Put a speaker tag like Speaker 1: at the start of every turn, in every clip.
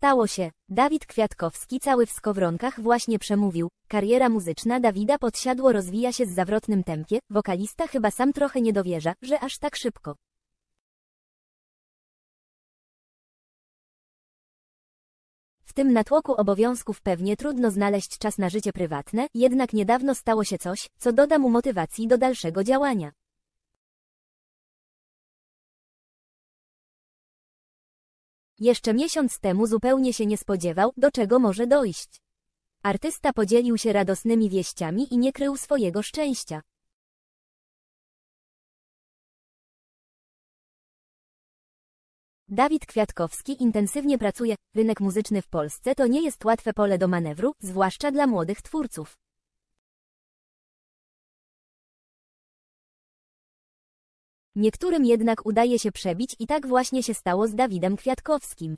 Speaker 1: Stało się. Dawid Kwiatkowski cały w skowronkach właśnie przemówił. Kariera muzyczna Dawida Podsiadło rozwija się z zawrotnym tempie, wokalista chyba sam trochę nie dowierza, że aż tak szybko. W tym natłoku obowiązków pewnie trudno znaleźć czas na życie prywatne, jednak niedawno stało się coś, co doda mu motywacji do dalszego działania. Jeszcze miesiąc temu zupełnie się nie spodziewał, do czego może dojść. Artysta podzielił się radosnymi wieściami i nie krył swojego szczęścia. Dawid Kwiatkowski intensywnie pracuje. Rynek muzyczny w Polsce to nie jest łatwe pole do manewru, zwłaszcza dla młodych twórców. Niektórym jednak udaje się przebić i tak właśnie się stało z Dawidem Kwiatkowskim.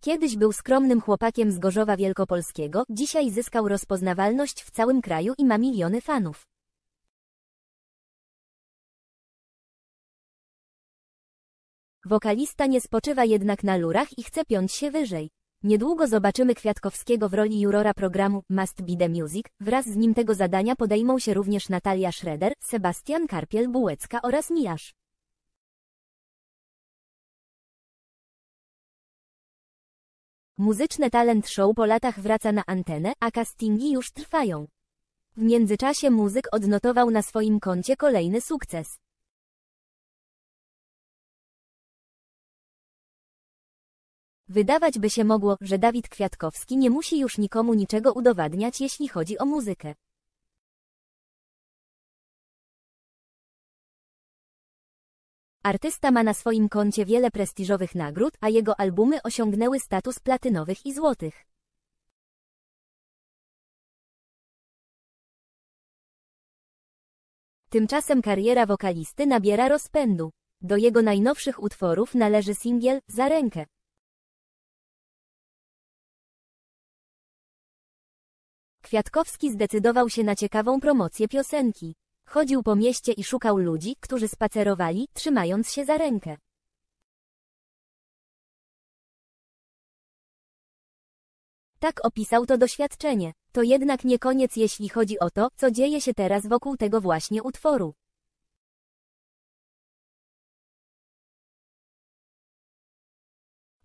Speaker 1: Kiedyś był skromnym chłopakiem z Gorzowa Wielkopolskiego, dzisiaj zyskał rozpoznawalność w całym kraju i ma miliony fanów. Wokalista nie spoczywa jednak na lurach i chce piąć się wyżej. Niedługo zobaczymy Kwiatkowskiego w roli jurora programu Must Be The Music. Wraz z nim tego zadania podejmą się również Natalia Schroeder, Sebastian Karpiel-Bułecka oraz Mijasz. Muzyczne talent show po latach wraca na antenę, a castingi już trwają. W międzyczasie muzyk odnotował na swoim koncie kolejny sukces. Wydawać by się mogło, że Dawid Kwiatkowski nie musi już nikomu niczego udowadniać, jeśli chodzi o muzykę. Artysta ma na swoim koncie wiele prestiżowych nagród, a jego albumy osiągnęły status platynowych i złotych. Tymczasem kariera wokalisty nabiera rozpędu. Do jego najnowszych utworów należy singiel Za rękę. Kwiatkowski zdecydował się na ciekawą promocję piosenki. Chodził po mieście i szukał ludzi, którzy spacerowali, trzymając się za rękę. Tak opisał to doświadczenie. To jednak nie koniec jeśli chodzi o to, co dzieje się teraz wokół tego właśnie utworu.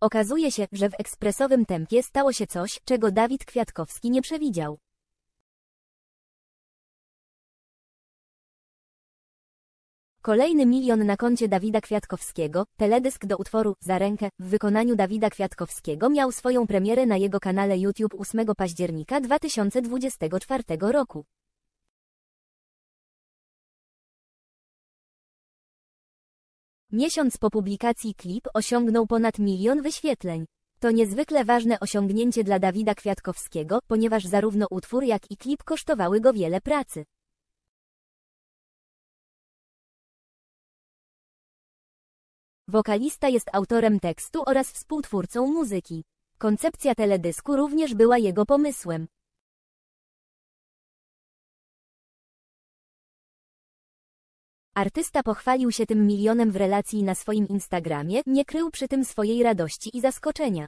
Speaker 1: Okazuje się, że w ekspresowym tempie stało się coś, czego Dawid Kwiatkowski nie przewidział. Kolejny milion na koncie Dawida Kwiatkowskiego, teledysk do utworu Za rękę w wykonaniu Dawida Kwiatkowskiego miał swoją premierę na jego kanale YouTube 8 października 2024 roku. Miesiąc po publikacji klip osiągnął ponad milion wyświetleń. To niezwykle ważne osiągnięcie dla Dawida Kwiatkowskiego, ponieważ zarówno utwór jak i klip kosztowały go wiele pracy. Wokalista jest autorem tekstu oraz współtwórcą muzyki. Koncepcja teledysku również była jego pomysłem. Artysta pochwalił się tym milionem w relacji na swoim Instagramie, nie krył przy tym swojej radości i zaskoczenia.